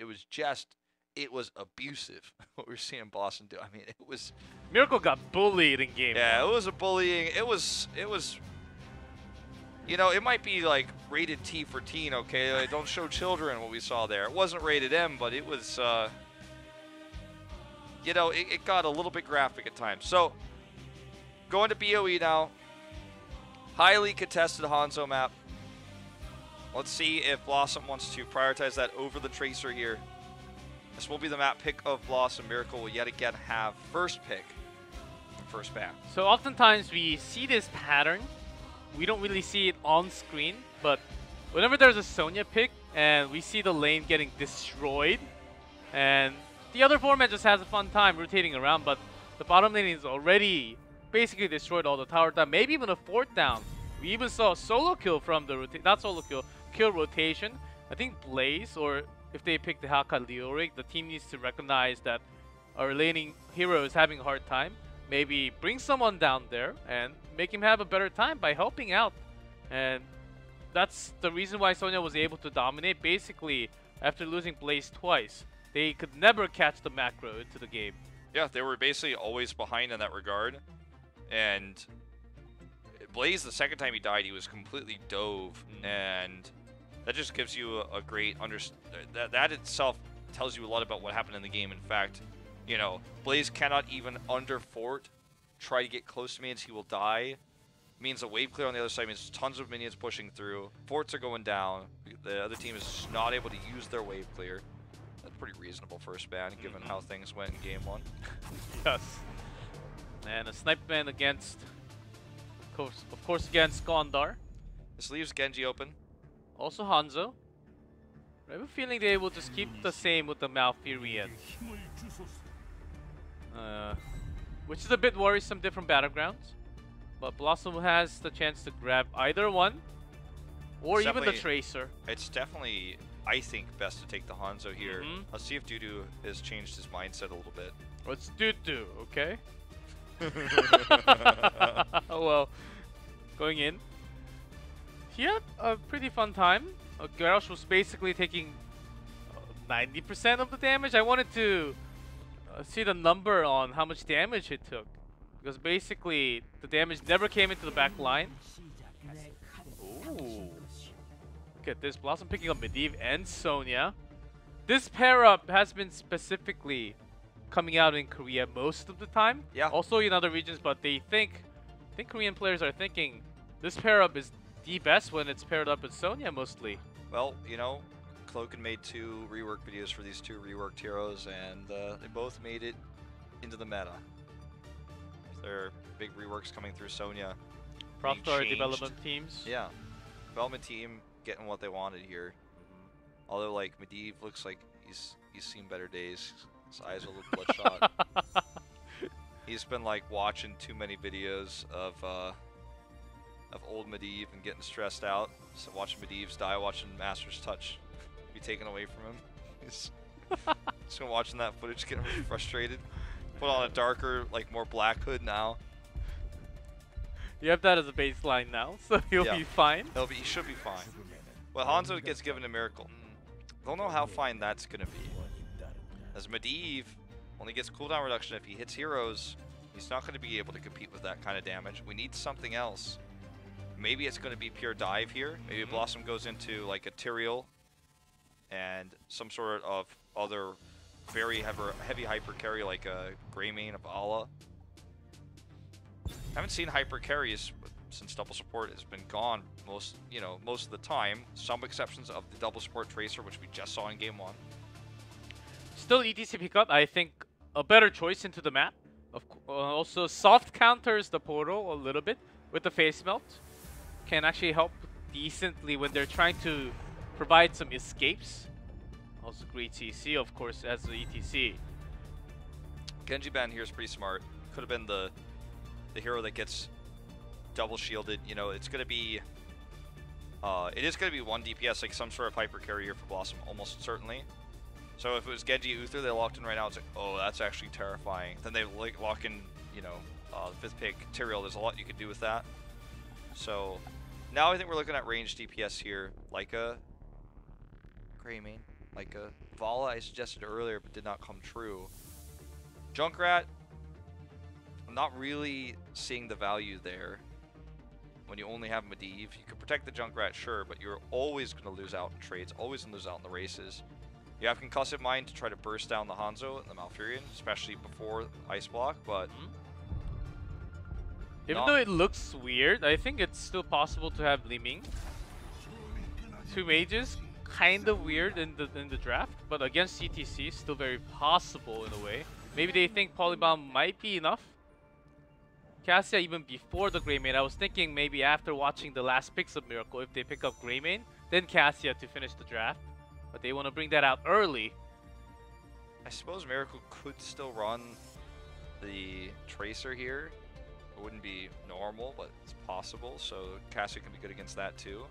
it was just it was abusive what we were seeing Blossom do. I mean, it was Miracle got bullied in game. yeah, one. it was a bullying. It was it was. You know, it might be like rated T for teen, okay? Like, don't show children what we saw there. It wasn't rated M, but it was. Uh, you know, it, it got a little bit graphic at times. So, going to BOE now. Highly contested Hanzo map. Let's see if Blossom wants to prioritize that over the Tracer here. This will be the map pick of Blossom. Miracle will yet again have first pick first ban. So oftentimes we see this pattern. We don't really see it on screen, but whenever there's a Sonya pick and we see the lane getting destroyed, and the other format just has a fun time rotating around, but the bottom lane is already basically destroyed all the tower down, maybe even a fourth down. We even saw a solo kill from the rota- not solo kill, kill rotation. I think Blaze or if they pick the Haka Leoric, the team needs to recognize that our laning hero is having a hard time. Maybe bring someone down there and make him have a better time by helping out. And that's the reason why Sonya was able to dominate. Basically, after losing Blaze twice, they could never catch the macro into the game. Yeah, they were basically always behind in that regard. And Blaze, the second time he died, he was completely dove, mm. and that just gives you a, a great underst that that itself tells you a lot about what happened in the game. In fact, you know, Blaze cannot even under fort try to get close to minions; he will die. Means a wave clear on the other side means tons of minions pushing through. Forts are going down. The other team is not able to use their wave clear. That's pretty reasonable first ban, given how things went in game one. Yes. And a snipe man against, of course, of course against Gondar. This leaves Genji open. Also Hanzo. I have a feeling they will just keep the same with the Malfurion. Uh, which is a bit worrisome different battlegrounds. But Blossom has the chance to grab either one. Or It's even the Tracer. It's definitely, I think, best to take the Hanzo here. Mhm. Let's see if Dudu has changed his mindset a little bit. Let's do do, okay? oh well. Going in. He had a pretty fun time. Uh, Garrosh was basically taking 90% of the damage. I wanted to uh, see the number on how much damage it took. Because basically, the damage never came into the back line. Ooh. Look at this. Blossom picking up Medivh and Sonya. This pair up has been specifically coming out in Korea most of the time. Yeah. Also in other regions, but they think, I think Korean players are thinking this pair up is the best when it's paired up with Sonya mostly. Well, you know, Cloaken made two rework videos for these two reworked heroes, and uh, they both made it into the meta. There are big reworks coming through Sonya. Props to our development teams. Yeah. Development team getting what they wanted here. Although, like, Medivh looks like he's he's seen better days. His eyes are a little bloodshot. He's been like watching too many videos of uh, of old Medivh and getting stressed out. So watching Medivh's die, watching Master's touch be taken away from him. He's just been watching that footage, getting really frustrated. Put on a darker, like more black hood now. You have that as a baseline now, so he'll Yeah. be fine. He'll be, he should be fine. Well, Hanzo gets given a miracle. Mm, Don't know how fine that's gonna be. As Medivh only gets cooldown reduction if he hits heroes, he's not gonna be able to compete with that kind of damage. We need something else. Maybe it's gonna be pure dive here. Maybe Mhm. Blossom goes into like a Tyrael and some sort of other very heavy, heavy hyper carry like a Greymane or Valla. haven't seen hyper carries since double support has been gone most you know most of the time. Some exceptions of the double support tracer, which we just saw in game one. Still ETC pickup, I think a better choice into the map. Of uh, also soft counters the portal a little bit with the face melt. Can actually help decently when they're trying to provide some escapes. Also great CC of course as the ETC. Genji ban here is pretty smart. Could have been the the hero that gets double shielded. You know, it's gonna be. Uh, it is gonna be one DPS, like some sort of hyper carrier for Blossom, almost certainly. So if it was Genji Uther they locked in right now, it's like, oh, that's actually terrifying. Then they like lock in, you know, uh, the fifth pick Tyrael. There's a lot you could do with that. So now I think we're looking at range DPS here, like a Greymane. like a Valla I suggested earlier but did not come true. Junkrat, I'm not really seeing the value there when you only have Medivh. You can protect the Junkrat, sure, but you're always going to lose out in trades, always going to lose out in the races. You have Concussive Mine to try to burst down the Hanzo and the Malfurion, especially before Ice Block, but... Mhm. Even though it looks weird, I think it's still possible to have Li Ming. Two mages, kind of weird in the in the draft, but against ETC, still very possible in a way. Maybe they think Polybomb might be enough. Cassia even before the Greymane, I was thinking maybe after watching the last picks of Miracle, if they pick up Greymane, then Cassia to finish the draft. But they want to bring that out early. I suppose Miracle could still run the Tracer here. It wouldn't be normal, but it's possible, so Cassia can be good against that too.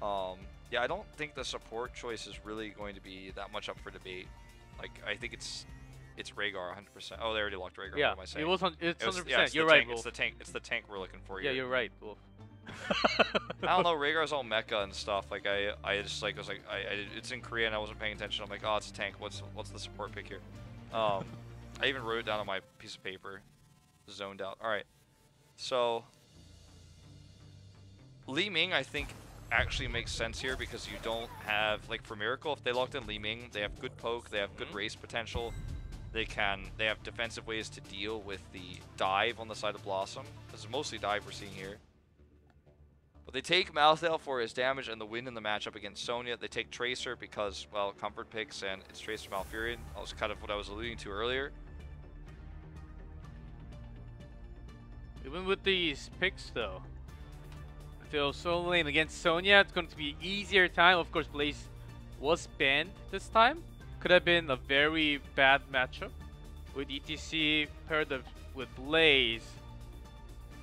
Um, yeah, I don't think the support choice is really going to be that much up for debate. Like, I think it's it's Rehgar 100%. Oh, they already locked Rehgar. yeah, what am I saying? it was it's It was- 100%. yeah, it's you're the right, tank, Wolf. It's the tank. It's the tank we're looking for Yeah, you're right, Wolf. I don't know. Rehgar's all mecha and stuff. Like I, I just like was like, I, I, it's in Korean. I wasn't paying attention. I'm like, oh, it's a tank. What's what's the support pick here? Um, I even wrote it down on my piece of paper. Zoned out. All right. So Li Ming, I think, actually makes sense here because you don't have like for Miracle. If they locked in Li Ming, they have good poke. They have good Mhm. race potential. They can. They have defensive ways to deal with the dive on the side of Blossom. This is mostly dive we're seeing here. But they take Malthael for his damage and the win in the matchup against Sonya. They take Tracer because, well, comfort picks and it's Tracer Malfurion. That was kind of what I was alluding to earlier. Even with these picks, though, I feel solo lane against Sonya, it's going to be easier time. Of course, Blaze was banned this time. Could have been a very bad matchup with ETC paired up with Blaze.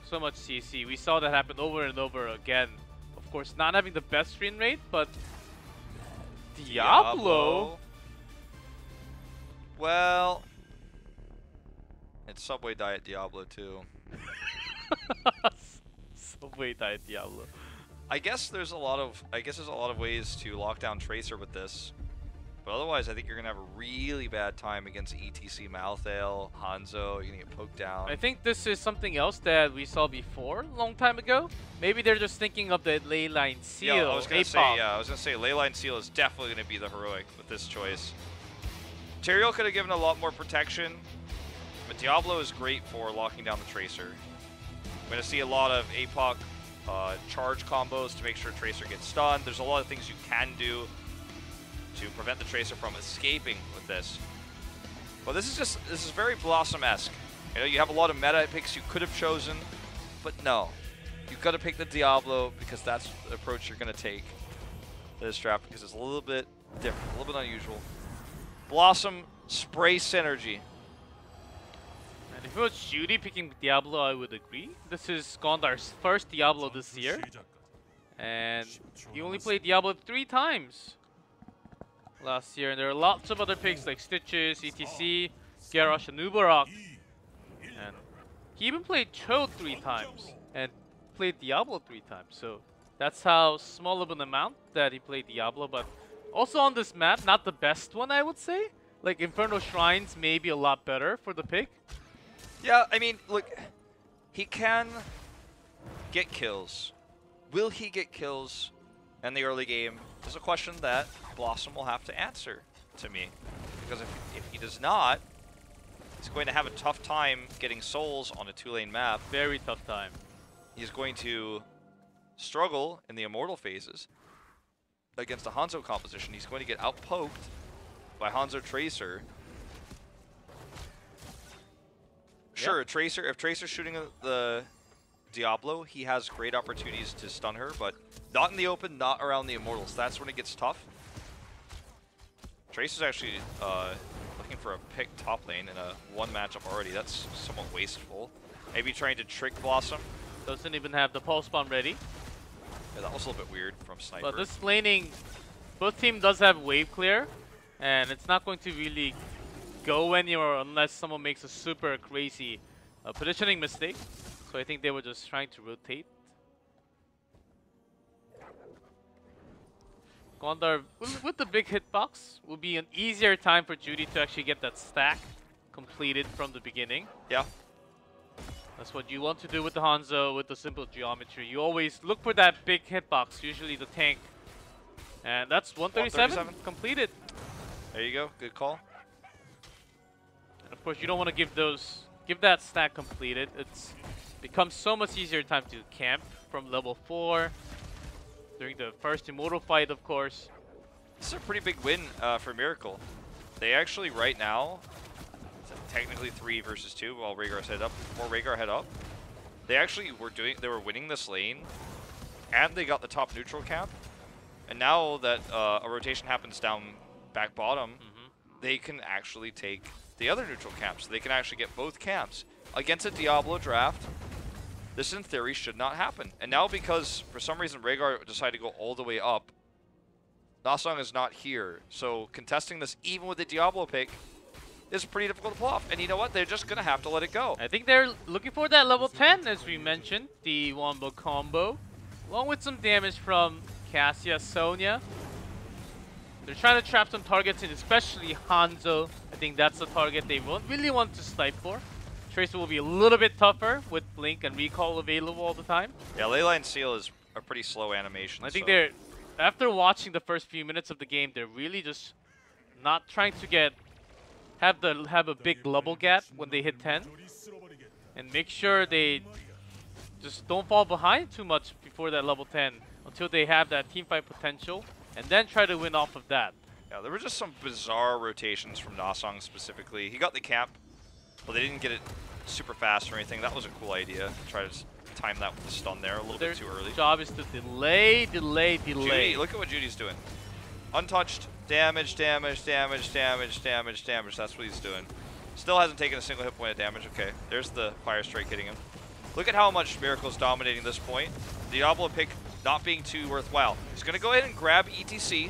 So much CC. We saw that happen over and over again. Of course, not having the best stream rate, but Diablo. Well, it's Subway Diet Diablo too. Diablo. I guess there's a lot of I guess there's a lot of ways to lock down Tracer with this. But otherwise, I think you're gonna have a really bad time against ETC Malthael, Hanzo. You're gonna get poked down. I think this is something else that we saw before, a long time ago. Maybe they're just thinking of the Leyline Seal. Yeah, I was gonna say, yeah, I was gonna say Leyline Seal is definitely gonna be the heroic with this choice. Tyrael could have given a lot more protection, but Diablo is great for locking down the Tracer. We're gonna see a lot of APOC uh, charge combos to make sure Tracer gets stunned. There's a lot of things you can do to prevent the Tracer from escaping with this. But this is just, this is very Blossom-esque. You know, you have a lot of meta picks you could have chosen, but no. You've got to pick the Diablo because that's the approach you're going to take to this draft because it's a little bit different, a little bit unusual. Blossom spray synergy. And if it was Judy picking Diablo, I would agree. This is Gondar's first Diablo this year. And he only played Diablo three times last year. And there are lots of other picks like Stitches, ETC, Garrosh, and Uberok. And he even played Chode three times and played Diablo three times. So that's how small of an amount that he played Diablo. But also on this map, not the best one, I would say. Like Inferno Shrines may be a lot better for the pick. Yeah, I mean, look, he can get kills. Will he get kills in the early game? Is a question that Blossom will have to answer to me. Because if, if he does not, he's going to have a tough time getting souls on a two-lane map. Very tough time. He's going to struggle in the immortal phases against a Hanzo composition. He's going to get outpoked by Hanzo Tracer. Sure, Tracer. If Tracer's shooting the Diablo, he has great opportunities to stun her, but not in the open, not around the Immortals. That's when it gets tough. Tracer's actually uh, looking for a pick top lane in a one matchup already. That's somewhat wasteful. Maybe trying to trick Blossom. Doesn't even have the pulse bomb ready. Yeah, that was a little bit weird from Sniper. But this laning, both team does have wave clear, and it's not going to really go anywhere unless someone makes a super crazy uh, positioning mistake. So I think they were just trying to rotate. Gondar, with, the big hitbox, will be an easier time for Judy to actually get that stack completed from the beginning. Yeah. That's what you want to do with the Hanzo, with the simple geometry. You always look for that big hitbox, usually the tank. And that's 137, 137. completed. There you go. Good call. Of course, you don't want to give those, give that stack completed. It's becomes so much easier time to camp from level 4. During the first Immortal fight, of course. This is a pretty big win uh, for Miracle. They actually, right now, it's technically three versus two while Rehgar head up. Before Rehgar head up, they actually were doing, they were winning this lane, and they got the top neutral camp. And now that uh, a rotation happens down back bottom, Mhm. they can actually take the other neutral camps. They can actually get both camps against a Diablo draft. This, in theory, should not happen. And now, because for some reason Rehgar decided to go all the way up, Nasong is not here. So contesting this, even with the Diablo pick, is pretty difficult to pull off. And you know what? They're just going to have to let it go. I think they're looking for that level 10, as we mentioned, the Wombo combo, along with some damage from Cassia Sonya. They're trying to trap some targets in, especially Hanzo. I think that's the target they won't really want to snipe for. Tracer will be a little bit tougher with Blink and Recall available all the time. Yeah, Leyline Seal is a pretty slow animation. I think so- they're, after watching the first few minutes of the game, they're really just not trying to get, have the have a big level gap when they hit 10. and make sure they just don't fall behind too much before that level 10 until they have that team fight potential and then try to win off of that. Yeah, there were just some bizarre rotations from Nasong specifically. He got the camp, but they didn't get it super fast or anything. That was a cool idea. Try to time that with the stun there a little Their bit too early. job is to delay, delay, delay. Judy, look at what Judy's doing. Untouched, damage, damage, damage, damage, damage, damage. That's what he's doing. Still hasn't taken a single hit point of damage. Okay, there's the fire strike hitting him. Look at how much Miracle's dominating this point. Diablo pick not being too worthwhile. He's going to go ahead and grab ETC.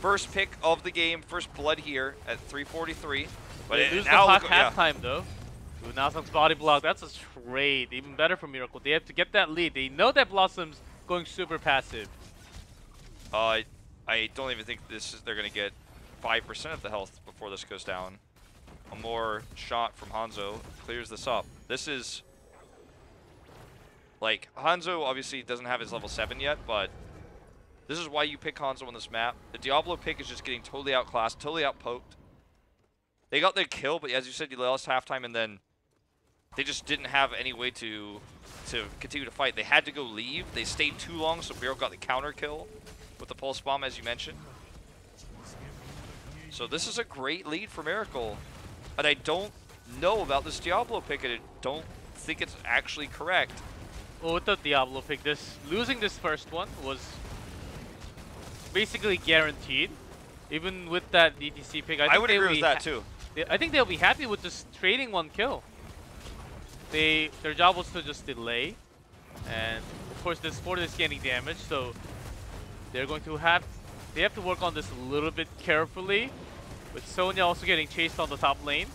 First pick of the game, first blood here at 343. But it, lose now the look half yeah. halftime though. Nasong's body block, that's a trade. Even better for Miracle. They have to get that lead. They know that Blossom's going super passive. Uh, I, I don't even think this is. They're gonna get five percent of the health before this goes down. A more shot from Hanzo clears this up. This is like Hanzo obviously doesn't have his level seven yet, but this is why you pick Hanzo on this map. The Diablo pick is just getting totally outclassed, totally outpoked. They got their kill, but as you said, you lost halftime, and then they just didn't have any way to to continue to fight. They had to go leave. They stayed too long, so Miro got the counter kill with the pulse bomb, as you mentioned. So this is a great lead for Miracle, but I don't know about this Diablo pick, and I don't think it's actually correct. With the Diablo pick, this losing this first one was basically guaranteed. Even with that ETC pick, I, I, think would agree with that too. they- I think they'll be happy with just trading one kill. They their job was to just delay, and of course this Ford is getting damage, so they're going to have they have to work on this a little bit carefully. With Sonya also getting chased on the top lane.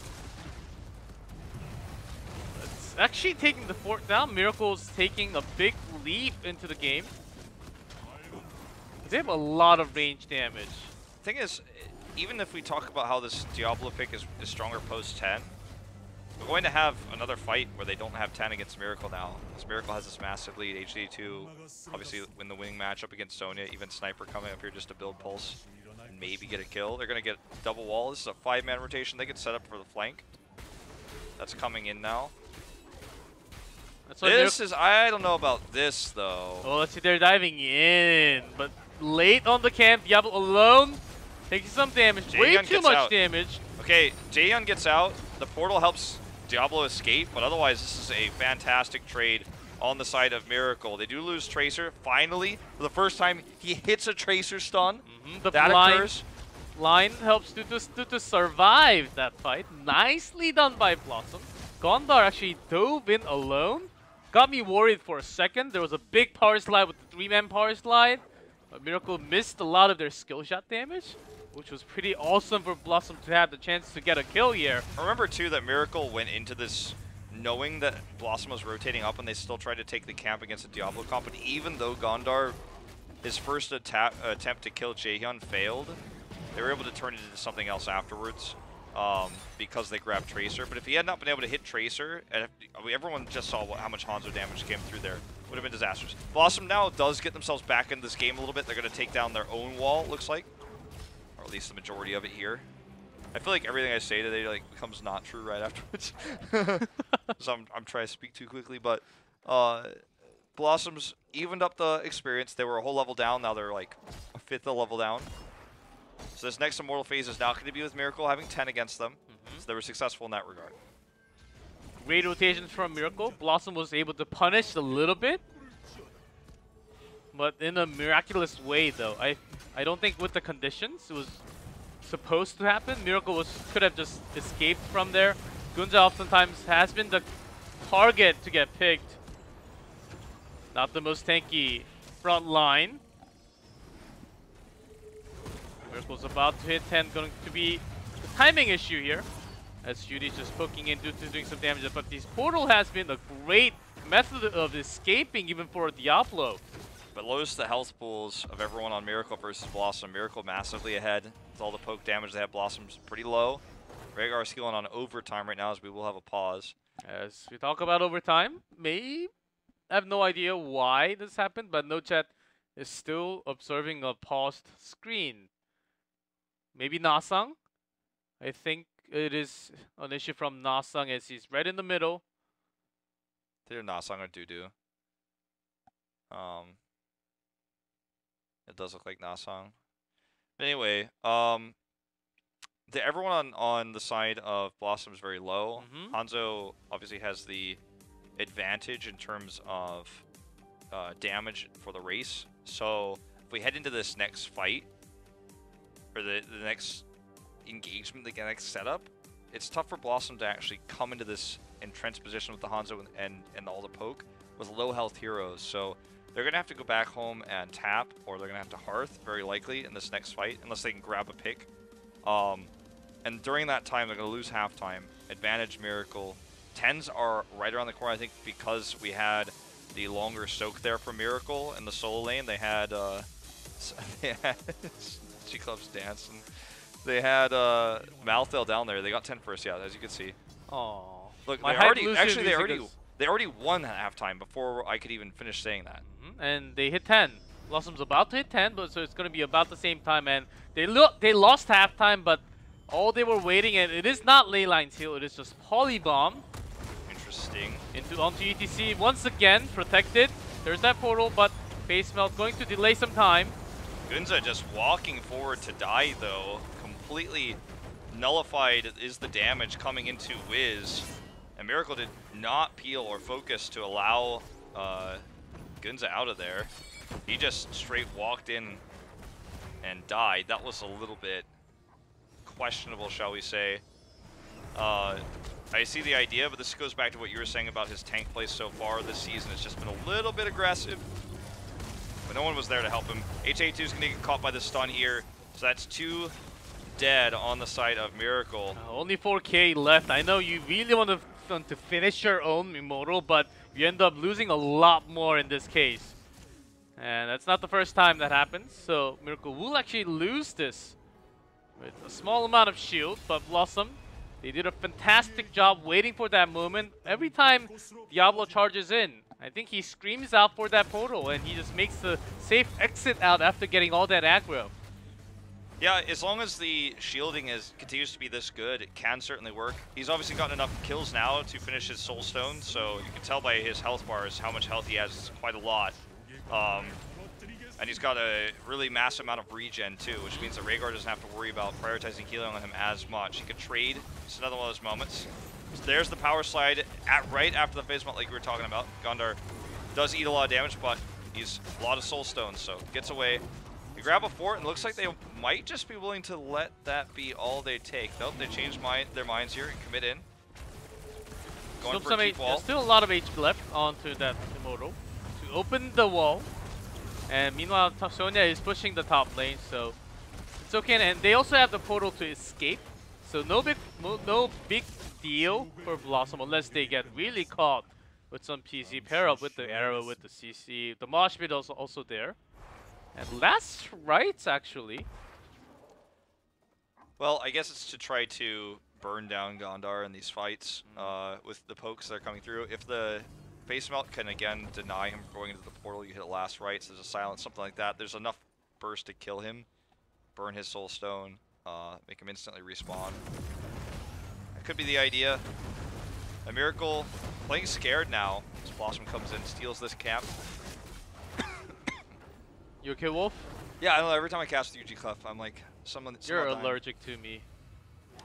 Actually taking the fort down. Miracle's taking a big leap into the game. They have a lot of range damage. Thing is, even if we talk about how this Diablo pick is, is stronger post 10, we're going to have another fight where they don't have 10 against Miracle now. Because Miracle has this massive lead, HA2, obviously win the winning matchup against Sonya, even Sniper coming up here just to build Pulse and maybe get a kill. They're going to get double wall. This is a five-man rotation. They can set up for the flank. That's coming in now. This is, I don't know about this though. Oh, let's see, they're diving in, but late on the camp, Diablo alone, taking some damage, way too much out. damage. Okay, Jaehyun gets out. The portal helps Diablo escape, but otherwise this is a fantastic trade on the side of Miracle. They do lose Tracer. Finally, for the first time, he hits a Tracer stun. Mhm, The that blind occurs. line helps to, to, to survive that fight. Nicely done by Blossom. Gondar actually dove in alone. Got me worried for a second. There was a big power slide with the three-man power slide. But Miracle missed a lot of their skill shot damage, which was pretty awesome for Blossom to have the chance to get a kill here. Remember, too, that Miracle went into this knowing that Blossom was rotating up and they still tried to take the camp against the Diablo comp. But even though Gondar his first attempt to kill Jaehyun failed. They were able to turn it into something else afterwards um, because they grabbed Tracer. But if he had not been able to hit Tracer, and if, everyone just saw what, how much Hanzo damage came through there, would have been disastrous. Blossom now does get themselves back in this game a little bit. They're going to take down their own wall, looks like. Or at least the majority of it here. I feel like everything I say today like becomes not true right afterwards. so I'm, I'm trying to speak too quickly, but uh, Blossoms evened up the experience. They were a whole level down. Now they're like a fifth of level down. So this next Immortal phase is now going to be with Miracle having 10 against them. Mm -hmm. So they were successful in that regard. Great rotations from Miracle. Blossom was able to punish a little bit. But in a miraculous way, though. I I don't think with the conditions it was supposed to happen. Miracle was could have just escaped from there. Gunja oftentimes has been the target to get picked. Not the most tanky front line. Miracle's about to hit 10, going to be a timing issue here. As Judy's just poking in, doing some damage. But this portal has been a great method of escaping even for Diablo. But lowest the health pools of everyone on Miracle versus Blossom. Miracle massively ahead. With all the poke damage they have, Blossom's pretty low. Rehgar healing on overtime right now as we will have a pause. As we talk about overtime, maybe I have no idea why this happened, but no chat is still observing a paused screen. Maybe Nasang? I think it is an issue from Nasang as he's right in the middle. Either Nasang or Dudu. Um, it does look like Nasang. But anyway, um, the, everyone on, on the side of Blossom is very low. Mm -hmm. Hanzo obviously has the advantage in terms of uh, damage for the race. So if we head into this next fight, or the, the next engagement, the next setup, it's tough for Blossom to actually come into this entrenched position with the Hanzo and, and, all the poke with low health heroes. So they're going to have to go back home and tap, or they're going to have to Hearth, very likely, in this next fight, unless they can grab a pick. Um, and during that time, they're going to lose halftime. Advantage Miracle. Tens are right around the corner, I think, because we had the longer soak there for Miracle in the solo lane. They had, uh, they had G Club's dance, and they had uh, Malthael down there. They got 10 first, yeah, as you can see. Oh. Look, they already, actually, they already, they already won at halftime before I could even finish saying that. Mm -hmm. And they hit 10. Blossom's about to hit 10, but so it's going to be about the same time. And they look, they lost halftime, but all they were waiting, and it is not Leyline Seal, it is just Polybomb. Interesting. Into onto ETC once again, protected. There's that portal, but Face Melt going to delay some time. Gunza just walking forward to die though. Completely nullified is the damage coming into Wiz. And Miracle did not peel or focus to allow uh, Gunza out of there. He just straight walked in and died. That was a little bit questionable, shall we say. Uh, I see the idea, but this goes back to what you were saying about his tank play so far this season. It's just been a little bit aggressive, but no one was there to help him. HA2 is going to get caught by the stun here, so that's two dead on the side of Miracle. Uh, only 4k left. I know you really want to, want to finish your own Immortal, but you end up losing a lot more in this case. And that's not the first time that happens, so Miracle will actually lose this with a small amount of shield, but Blossom, they did a fantastic job waiting for that moment. Every time Diablo charges in, I think he screams out for that portal and he just makes the safe exit out after getting all that aggro. Yeah, as long as the shielding is continues to be this good, it can certainly work. He's obviously gotten enough kills now to finish his Soul Stone, so you can tell by his health bars how much health he has. It's quite a lot. Um, and he's got a really massive amount of regen too, which means that Rehgar doesn't have to worry about prioritizing healing on him as much. He could trade. It's another one of those moments. So there's the power slide at right after the face melt like we were talking about. Gondar does eat a lot of damage, but he's a lot of soul stones, so gets away. They grab a fort, and looks like they might just be willing to let that be all they take. Nope, they changed mind, their minds here and commit in. Going still, for wall. still a lot of HP left onto that Immortal. To open the wall, and meanwhile, Sonya is pushing the top lane, so it's okay. And they also have the portal to escape, so no big, no big deal for Blossom unless they get really caught with some PC pair up with the arrow with the CC. The mosh pit also also there. And last rites, actually. Well, I guess it's to try to burn down Gondar in these fights uh, with the pokes that are coming through. If the face melt can again deny him going into the portal, you hit last rites, there's a silence, something like that. There's enough burst to kill him, burn his soul stone, uh, make him instantly respawn. Could be the idea. A miracle playing scared now. As Blossom comes in, steals this cap. You okay, Wolf? Yeah, I know. Every time I cast UG Clef, I'm like, someone. You're someone dying. allergic to me.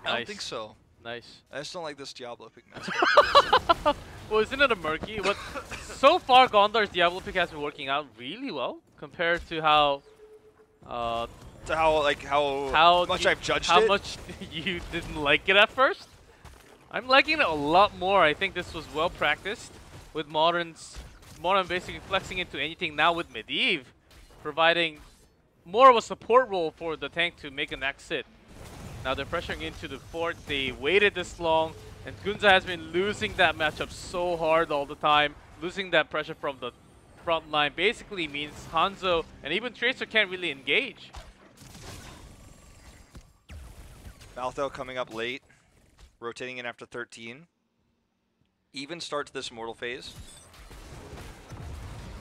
I don't think so. Nice. I just don't like this Diablo pick. Well, isn't it a murky? What? so far, Gondar's Diablo pick has been working out really well compared to how, uh, to how like how, how much I've judged how it. much you didn't like it at first. I'm liking it a lot more. I think this was well practiced with Modern's Modern basically flexing into anything now with Medivh, providing more of a support role for the tank to make an exit. Now they're pressuring into the fort. They waited this long, and Gunza has been losing that matchup so hard all the time. Losing that pressure from the front line basically means Hanzo and even Tracer can't really engage. Maltho coming up late, rotating in after 13. Even start to this immortal phase.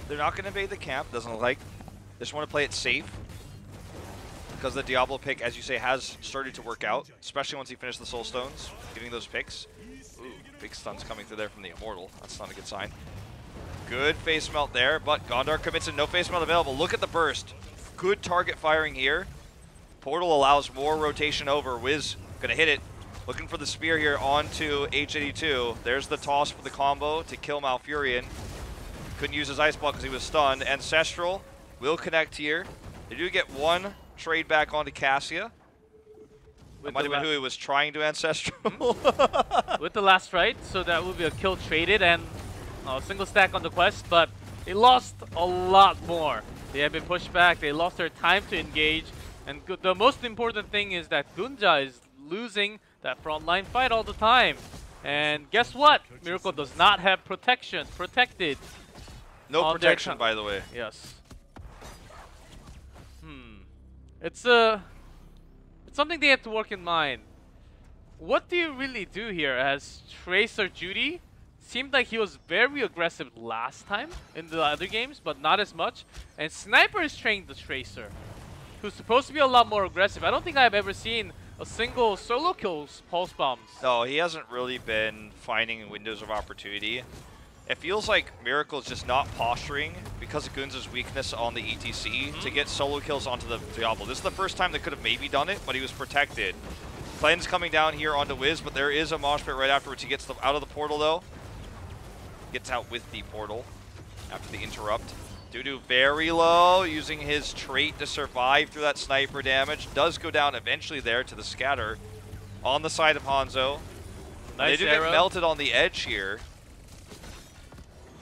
They're not going to invade the camp, doesn't like. They just want to play it safe. Because the Diablo pick, as you say, has started to work out, especially once he finished the Soul Stones, getting those picks. Ooh, big stuns coming through there from the Immortal. That's not a good sign. Good face melt there, but Gondar commits and no face melt available. Look at the burst. Good target firing here. Portal allows more rotation over. Wiz gonna hit it. Looking for the spear here onto HA2. There's the toss for the combo to kill Malfurion. Couldn't use his ice block because he was stunned. Ancestral will connect here. They do get one trade back onto Cassia. That might the have been who he was trying to ancestral. with the last rite, so that will be a kill traded and a single stack on the quest, but they lost a lot more. They have been pushed back, they lost their time to engage, and the most important thing is that Gunja is losing that frontline fight all the time. And guess what? Miracle does not have protection, protected. no protection, by the way. Yes. Hmm. It's a. It's something they have to work in mind. What do you really do here as Tracer Judy? Seemed like he was very aggressive last time in the other games, but not as much. And Sniper is trained the Tracer, who's supposed to be a lot more aggressive. I don't think I've ever seen a single solo kills pulse bombs. No, he hasn't really been finding windows of opportunity. It feels like Miracle's just not posturing because of Gunza's weakness on the ETC mm-hmm. to get solo kills onto the Diablo. This is the first time they could have maybe done it, but he was protected. Cleanse coming down here onto Wiz, but there is a mosh pit right afterwards. He gets the, out of the portal though. Gets out with the portal after the interrupt. Dudu very low, using his trait to survive through that sniper damage. Does go down eventually there to the scatter on the side of Hanzo. Nice they do arrow. get melted on the edge here.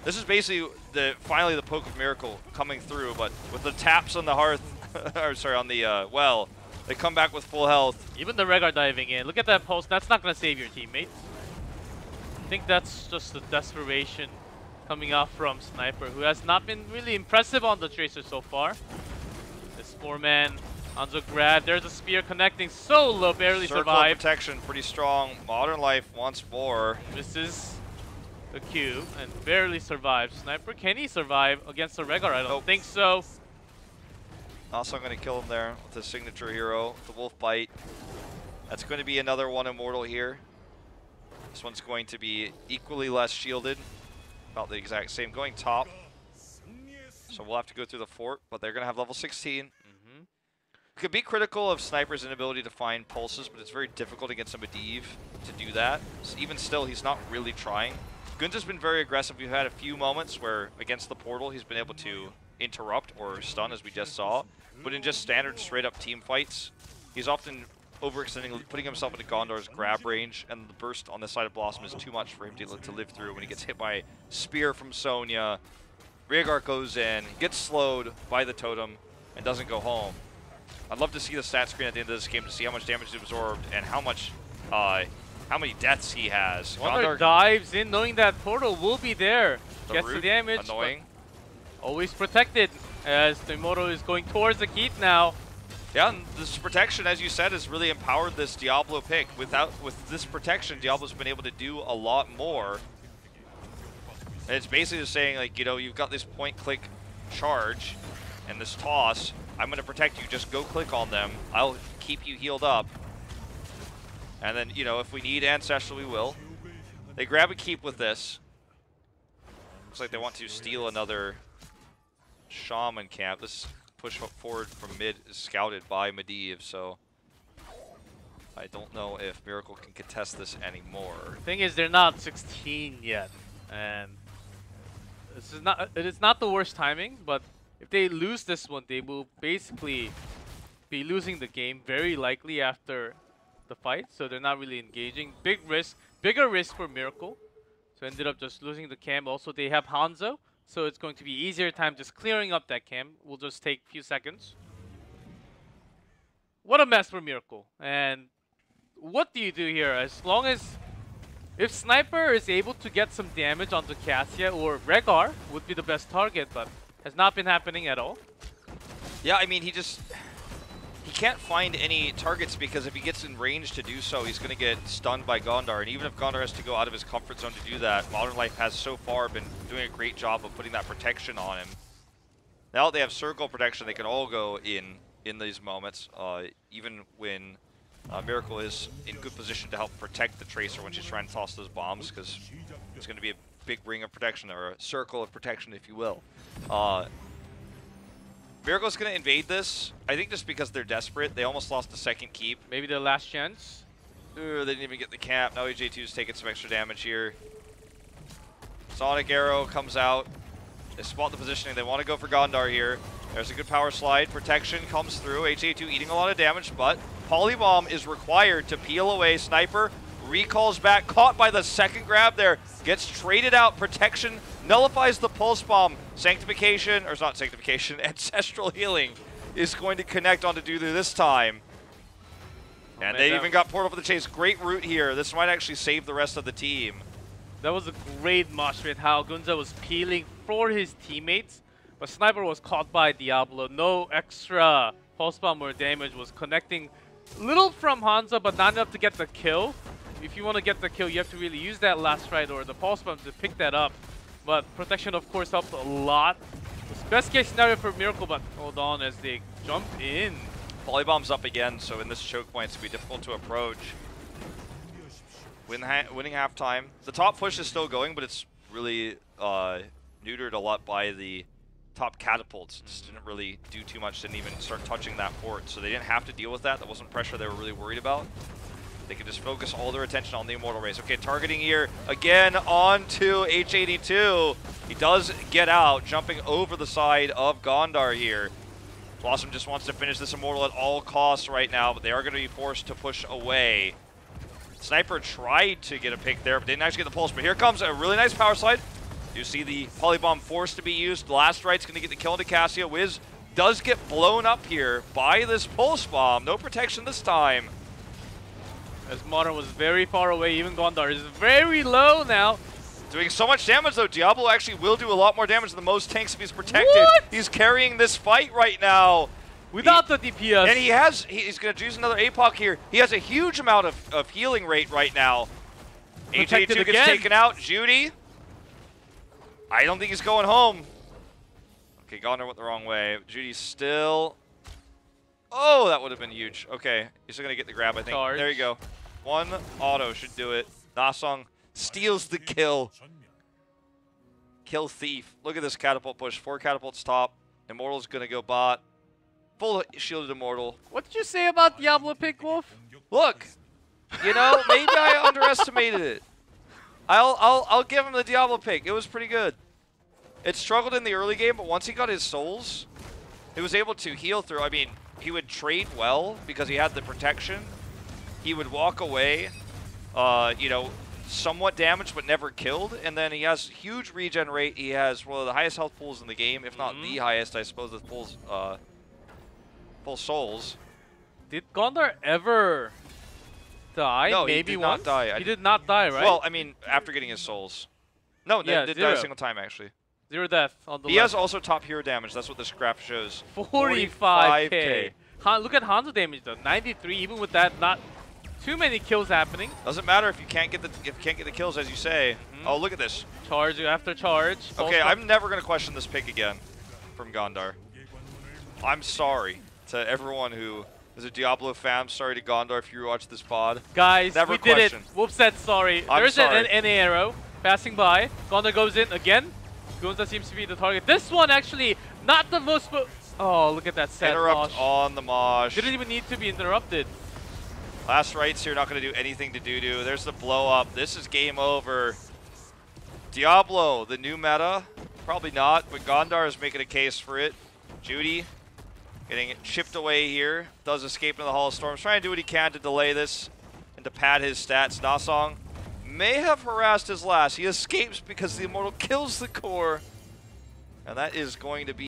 This is basically the finally the poke of miracle coming through, but with the taps on the hearth, or sorry, on the uh, well, they come back with full health. Even the Rehgar diving in. Look at that pulse. That's not going to save your teammates. I think that's just the desperation coming out from Sniper, who has not been really impressive on the Tracer so far. This four-man Hanzo grab. There's a spear connecting so low, barely Circle survived. protection, pretty strong. Modern life once more. Misses the Q and barely survives. Sniper, can he survive against the Rehgar? I don't Nope. think so. Also, I'm going to kill him there with his signature hero, the Wolf Bite. That's going to be another one immortal here. This one's going to be equally less shielded, about the exact same. Going top, so we'll have to go through the fort, but they're going to have level 16. hmm Could be critical of Sniper's inability to find pulses, but it's very difficult against a Medivh to do that. So even still, he's not really trying. Gunza's been very aggressive. We've had a few moments where, against the portal, he's been able to interrupt or stun, as we just saw. But in just standard straight-up team fights, he's often overextending, putting himself into Gondar's grab range, and the burst on this side of Blossom is too much for him to, to live through when he gets hit by Spear from Sonya. Rehgar goes in, gets slowed by the totem, and doesn't go home. I'd love to see the stat screen at the end of this game to see how much damage he absorbed and how much, uh, how many deaths he has. Wonder Gondor, dives in knowing that portal will be there. the Gets the damage. annoying. Always protected. as the Tomoro is going towards the keep now. Yeah, and this protection, as you said, has really empowered this Diablo pick. Without with this protection, Diablo's been able to do a lot more. And it's basically just saying, like, you know, you've got this point-click charge and this toss. I'm going to protect you. Just go click on them. I'll keep you healed up. And then, you know, if we need Ancestral, we will. They grab a keep with this. Looks like they want to steal another Shaman camp. This push forward from mid is scouted by Medivh, so I don't know if Miracle can contest this anymore. Thing is, they're not 16 yet, and this is not it is not the worst timing. But if they lose this one, they will basically be losing the game very likely after the fight. So they're not really engaging. Big risk, bigger risk for Miracle. So ended up just losing the camp. Also, they have Hanzo. So it's going to be easier time just clearing up that camp. Will just take a few seconds. What a mess for Miracle. And what do you do here? As long as... If Sniper is able to get some damage onto Cassia or Rehgar would be the best target, but has not been happening at all. Yeah, I mean, he just can't find any targets because if he gets in range to do so, he's going to get stunned by Gondar. And even if Gondar has to go out of his comfort zone to do that, Modern Life has so far been doing a great job of putting that protection on him. Now they have circle protection, they can all go in in these moments, uh, even when uh, Miracle is in good position to help protect the Tracer when she's trying to toss those bombs, because it's going to be a big ring of protection, or a circle of protection, if you will. Uh, Miracle's going to invade this, I think just because they're desperate. They almost lost the second keep. Maybe their last chance. Ooh, they didn't even get the cap. Now EJ2 is taking some extra damage here. Sonic Arrow comes out. They spot the positioning. They want to go for Gondar here. There's a good power slide. Protection comes through. HA2 eating a lot of damage, but Polybomb is required to peel away Sniper. Recalls back, caught by the second grab there. Gets traded out. Protection nullifies the Pulse Bomb. Sanctification, or it's not Sanctification, Ancestral Healing is going to connect onto Dudu this time. Oh, and man, they even got Portal for the Chase. Great route here. This might actually save the rest of the team. That was a great mosh pit, how Gunza was peeling for his teammates, but Sniper was caught by Diablo. No extra pulse bomb or damage was connecting little from Hanzo, but not enough to get the kill. If you want to get the kill, you have to really use that last stride or the pulse bomb to pick that up. But protection, of course, helped a lot. Best case scenario for Miracle, but hold on as they jump in. Polybomb's up again, so in this choke point, it's going to be difficult to approach. Win ha winning halftime. The top push is still going, but it's really uh, neutered a lot by the top catapults. Just didn't really do too much, didn't even start touching that port, So they didn't have to deal with that. That wasn't pressure they were really worried about. They can just focus all their attention on the Immortal Race. Okay, targeting here again onto HA2. He does get out, jumping over the side of Gondar here. Blossom just wants to finish this Immortal at all costs right now, but they are going to be forced to push away. Sniper tried to get a pick there, but didn't actually get the pulse. But here comes a really nice power slide. You see the polybomb forced to be used. Last Rite's going to get the kill into Cassia. Wiz does get blown up here by this pulse bomb. No protection this time. As Modern was very far away, even Gondar is very low now. Doing so much damage though, Diablo actually will do a lot more damage than most tanks if he's protected. What? He's carrying this fight right now. Without he, the DPS. And he has, he's going to use another APOC here. He has a huge amount of, of healing rate right now. AJ2 gets taken out. Judy. I don't think he's going home. Okay, Gondar went the wrong way. Judy's still Oh, that would have been huge. Okay, he's going to get the grab, I think. Charge. There you go. One auto should do it. Nasong steals the kill. Kill Thief. Look at this catapult push. Four catapults top. Immortal's going to go bot. Full shielded Immortal. What did you say about Diablo Pick Wolf? Look, you know, maybe I underestimated it. I'll, I'll, I'll give him the Diablo pick. It was pretty good. It struggled in the early game, but once he got his souls, it was able to heal through. I mean, he would trade well because he had the protection. He would walk away, uh, you know, somewhat damaged but never killed. And then he has huge regen rate. He has one of the highest health pools in the game, if not mm -hmm. the mm-hmm. highest, I suppose, with pulls, uh, full souls. Did Gondar ever die? No, Maybe he did once? not die. He did not die, right? Well, I mean, after getting his souls. No, yeah, did die a single time, actually. Zero death on the He left. has also top hero damage. That's what this graph shows. 45k. 45K. Han, look at Hanzo damage though. 93. Even with that, not too many kills happening. Doesn't matter if you can't get the if you can't get the kills as you say. Mhm. Oh, look at this. Charge after charge. Okay. I'm never gonna question this pick again from Gondar. I'm sorry to everyone who is a Diablo fan. I'm sorry to Gondar if you watch this pod. Guys, Never we did it. Whoops, said sorry. I'm There's sorry. an NA arrow passing by. Gondar goes in again. Gunza seems to be the target. This one actually not the most. Oh, look at that sad Interrupt mosh. on the Mosh. Didn't even need to be interrupted. Last rites here, not going to do anything to Dudu. There's the blow up. This is game over. Diablo, the new meta? Probably not, but Gondar is making a case for it. Judy getting it chipped away here. Does escape into the Hall of Storms. Trying to do what he can to delay this and to pad his stats. Nasong may have harassed his last. He escapes because the Immortal kills the core. And that is going to be